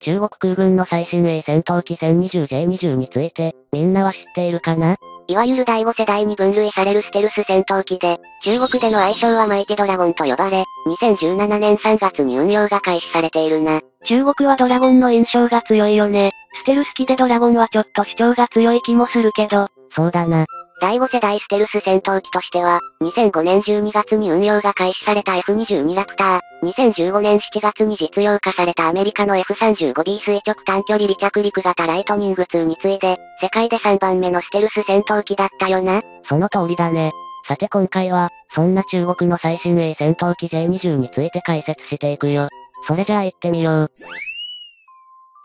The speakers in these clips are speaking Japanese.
中国空軍の最新鋭戦闘機 1020J20 について、みんなは知っているかな？いわゆる第5世代に分類されるステルス戦闘機で、中国での愛称はマイティドラゴンと呼ばれ、2017年3月に運用が開始されているな。中国はドラゴンの印象が強いよね。ステルス機でドラゴンはちょっと主張が強い気もするけど。そうだな。第5世代ステルス戦闘機としては、2005年12月に運用が開始された F22 ラプター、2015年7月に実用化されたアメリカの F35B 垂直短距離離着陸型ライトニング2に次いで、世界で3番目のステルス戦闘機だったよな。その通りだね。さて今回は、そんな中国の最新鋭戦闘機 J20 について解説していくよ。それじゃあ行ってみよう。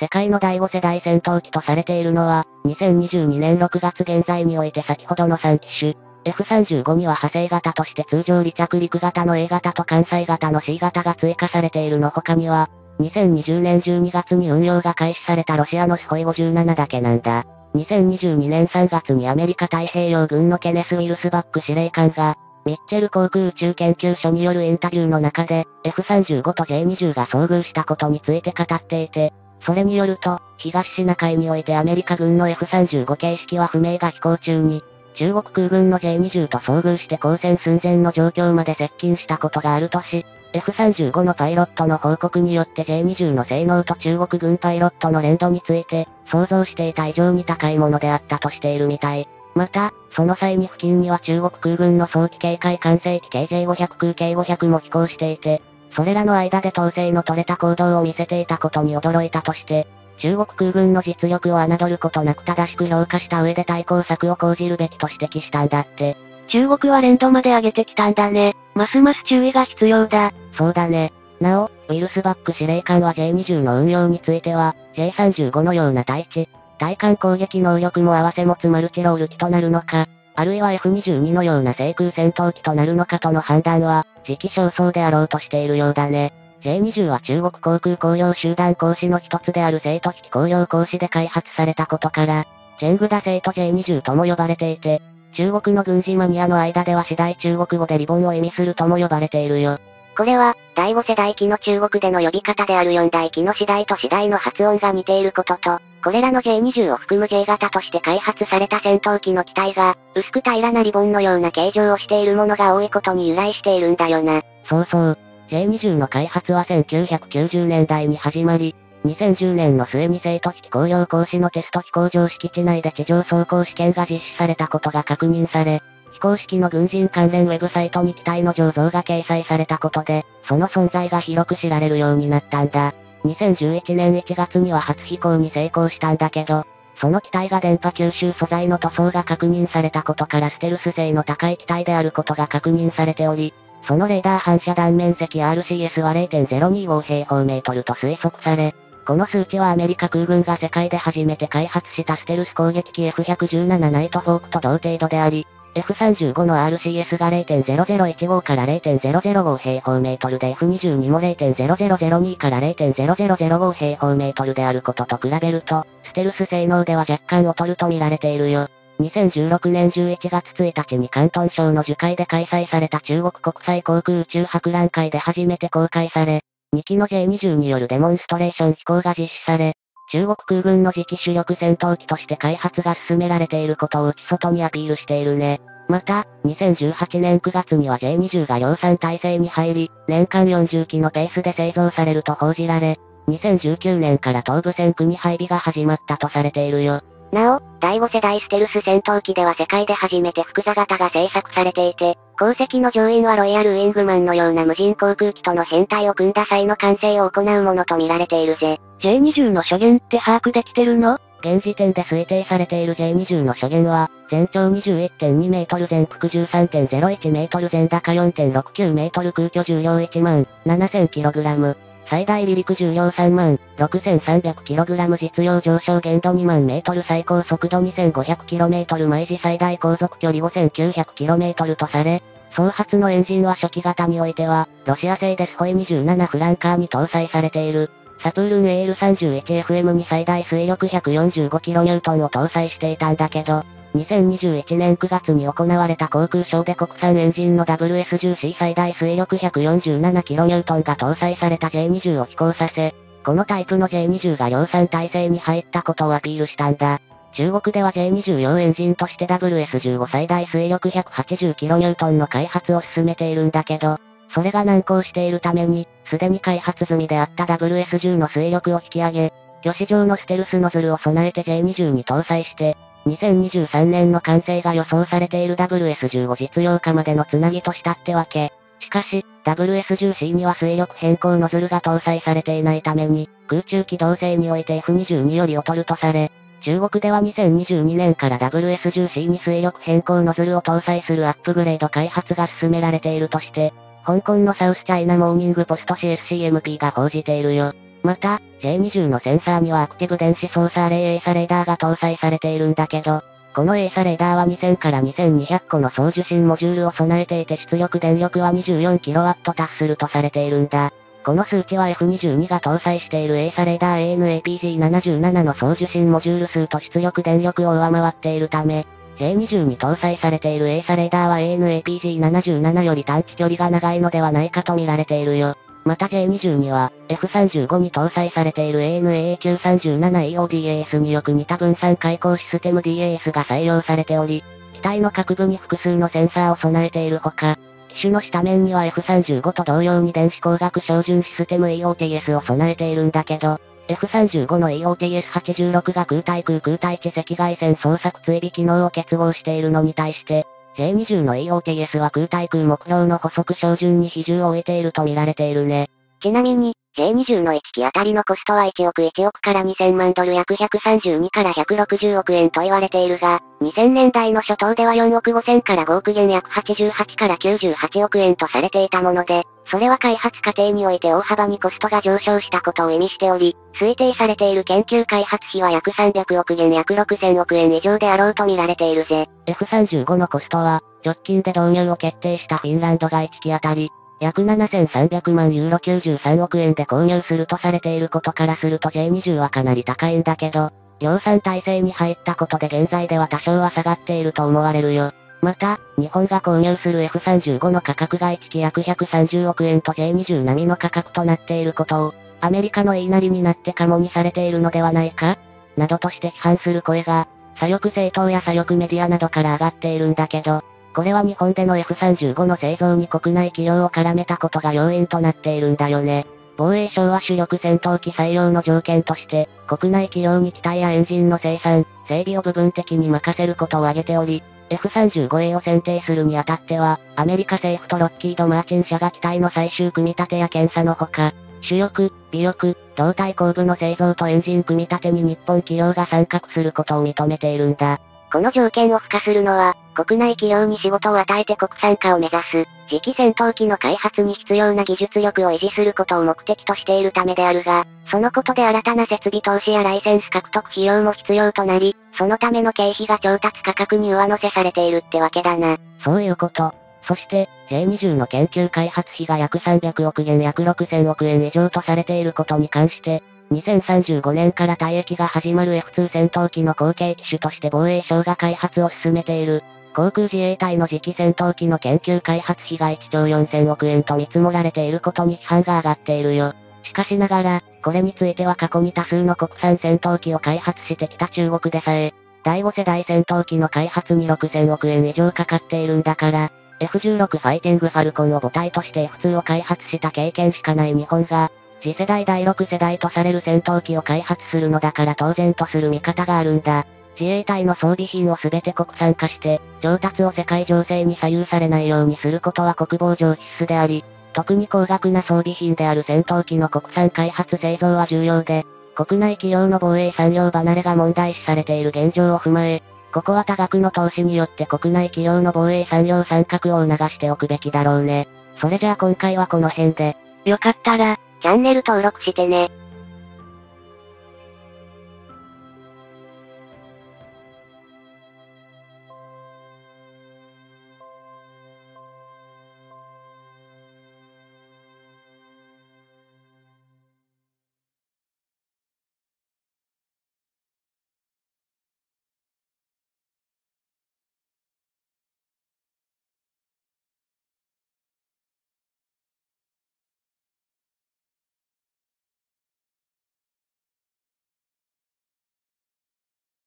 世界の第5世代戦闘機とされているのは、2022年6月現在において先ほどの3機種、F35 には派生型として通常離着陸型の A 型と関西型の C 型が追加されているの他には、2020年12月に運用が開始されたロシアのスホイ57だけなんだ。2022年3月にアメリカ太平洋軍のケネス・ウィルスバック司令官が、ミッチェル航空宇宙研究所によるインタビューの中で、F35 と J20 が遭遇したことについて語っていて、それによると、東シナ海においてアメリカ軍の F35 形式は不明が飛行中に、中国空軍の J20 と遭遇して交戦寸前の状況まで接近したことがあるとし、F35 のパイロットの報告によって J20 の性能と中国軍パイロットの連動について、想像していた以上に高いものであったとしているみたい。また、その際に付近には中国空軍の早期警戒管制機 KJ500 空警500も飛行していて、それらの間で統制の取れた行動を見せていたことに驚いたとして、中国空軍の実力を侮ることなく正しく評価した上で対抗策を講じるべきと指摘したんだって。中国は連動まで上げてきたんだね。ますます注意が必要だ。そうだね。なお、ウィルスバック司令官は J20 の運用については、J35 のような対地、対艦攻撃能力も合わせ持つマルチロール機となるのか、あるいは F22 のような制空戦闘機となるのかとの判断は、時期尚早であろうとしているようだね。J20 は中国航空工業集団講師の一つである生徒機工業講師で開発されたことから、ジェングダ生徒 J20 とも呼ばれていて、中国の軍事マニアの間では次第中国語でリボンを意味するとも呼ばれているよ。これは、第5世代機の中国での呼び方である4代機の次第と次第の発音が似ていることと、これらの J20 を含む J 型として開発された戦闘機の機体が、薄く平らなリボンのような形状をしているものが多いことに由来しているんだよな。そうそう。J20 の開発は1990年代に始まり、2010年の末に生徒機工業講師のテスト飛行場敷地内で地上走行試験が実施されたことが確認され、非公式の軍人関連ウェブサイトに機体の醸造が掲載されたことで、その存在が広く知られるようになったんだ。2011年1月には初飛行に成功したんだけど、その機体が電波吸収素材の塗装が確認されたことからステルス性の高い機体であることが確認されており、そのレーダー反射断面積 RCS は0.025平方メートルと推測され、この数値はアメリカ空軍が世界で初めて開発したステルス攻撃機 F117 ナイトフォークと同程度であり、F35 の RCS が0.0015から0.005平方メートルで F22 も0.0002から0.0005平方メートルであることと比べると、ステルス性能では若干劣ると見られているよ。2016年11月1日に広東省の樹海で開催された中国国際航空宇宙博覧会で初めて公開され、2機の J20 によるデモンストレーション飛行が実施され、中国空軍の次期主力戦闘機として開発が進められていることを内外にアピールしているね。また、2018年9月には J20 が量産体制に入り、年間40機のペースで製造されると報じられ、2019年から東部戦区に配備が始まったとされているよ。なお、第5世代ステルス戦闘機では世界で初めて複座型が製作されていて、後席の乗員はロイヤルウィングマンのような無人航空機との編隊を組んだ際の完成を行うものと見られているぜ。J20 の初言って把握できてるの？現時点で推定されている J20 の初言は、全長21.2メートル全幅13.01メートル全高4.69メートル空虚重量1万7000キログラム。最大離陸重量3万 6300kg 実用上昇限度2万メートル最高速度 2500km 毎時最大航続距離 5900km とされ、総発のエンジンは初期型においては、ロシア製デスホイ27フランカーに搭載されている、サプールン AL31FM に最大水力 145kN を搭載していたんだけど、2021年9月に行われた航空ショーで国産エンジンの WS10C 最大水力 147kN が搭載された J20 を飛行させ、このタイプの J20 が量産体制に入ったことをアピールしたんだ。中国では J20 用エンジンとして WS15 最大水力 180kN の開発を進めているんだけど、それが難航しているために、すでに開発済みであった WS10 の水力を引き上げ、魚市上のステルスノズルを備えて J20 に搭載して、2023年の完成が予想されている WS15 実用化までのつなぎとしたってわけ。しかし、WS10C には水力変更ノズルが搭載されていないために、空中機動性において F22 より劣るとされ、中国では2022年から WS10C に水力変更ノズルを搭載するアップグレード開発が進められているとして、香港のサウスチャイナモーニングポスト CSCMP が報じているよ。また、J20 のセンサーにはアクティブ電子操作レーエーサレーダーが搭載されているんだけど、このエーサレーダーは2000から2200個の送受信モジュールを備えていて出力電力は 24kW 達するとされているんだ。この数値は F22 が搭載しているエーサレーダー ANAPG77 の送受信モジュール数と出力電力を上回っているため、J20 に搭載されているエーサレーダーは ANAPG77 より探知距離が長いのではないかと見られているよ。また J20 には、F35 に搭載されている ANA937EODAS によく似た分散開口システム DAS が採用されており、機体の各部に複数のセンサーを備えているほか、機種の下面には F35 と同様に電子光学照準システム EOTS を備えているんだけど、F35 の EOTS86 が空対空空対地赤外線捜索追尾機能を結合しているのに対して、J20 の EOTS は空対空目標の補足照準に比重を置いていると見られているね。ちなみに、J20 の1機あたりのコストは1億1億から2000万ドル約132から160億円と言われているが、2000年代の初頭では4億5000から5億元約88から98億円とされていたもので、それは開発過程において大幅にコストが上昇したことを意味しており、推定されている研究開発費は約300億元約6000億円以上であろうと見られているぜ。F35 のコストは、直近で導入を決定したフィンランドが1機あたり、約7300万ユーロ93億円で購入するとされていることからすると J20 はかなり高いんだけど、量産体制に入ったことで現在では多少は下がっていると思われるよ。また、日本が購入する F35 の価格が1機約130億円と J20 並みの価格となっていることを、アメリカの言いなりになってカモにされているのではないか？などとして批判する声が、左翼政党や左翼メディアなどから上がっているんだけど、これは日本での F35 の製造に国内企業を絡めたことが要因となっているんだよね。防衛省は主力戦闘機採用の条件として、国内企業に機体やエンジンの生産、整備を部分的に任せることを挙げており、F35A を選定するにあたっては、アメリカ政府とロッキード・マーチン社が機体の最終組み立てや検査のほか、主力、尾翼、胴体後部の製造とエンジン組み立てに日本企業が参画することを認めているんだ。この条件を付加するのは、国内企業に仕事を与えて国産化を目指す、次期戦闘機の開発に必要な技術力を維持することを目的としているためであるが、そのことで新たな設備投資やライセンス獲得費用も必要となり、そのための経費が調達価格に上乗せされているってわけだな。そういうこと。そして、J20 の研究開発費が約300億元約6000億円以上とされていることに関して、2035年から退役が始まる F2 戦闘機の後継機種として防衛省が開発を進めている、航空自衛隊の次期戦闘機の研究開発費が1兆4000億円と見積もられていることに批判が上がっているよ。しかしながら、これについては過去に多数の国産戦闘機を開発してきた中国でさえ、第5世代戦闘機の開発に6000億円以上かかっているんだから、F16 ファイティングファルコンを母体として F2 を開発した経験しかない日本が、次世代第6世代とされる戦闘機を開発するのだから当然とする見方があるんだ。自衛隊の装備品を全て国産化して、調達を世界情勢に左右されないようにすることは国防上必須であり、特に高額な装備品である戦闘機の国産開発製造は重要で、国内企業の防衛産業離れが問題視されている現状を踏まえ、ここは多額の投資によって国内企業の防衛産業参画を促しておくべきだろうね。それじゃあ今回はこの辺で。よかったら、チャンネル登録してね。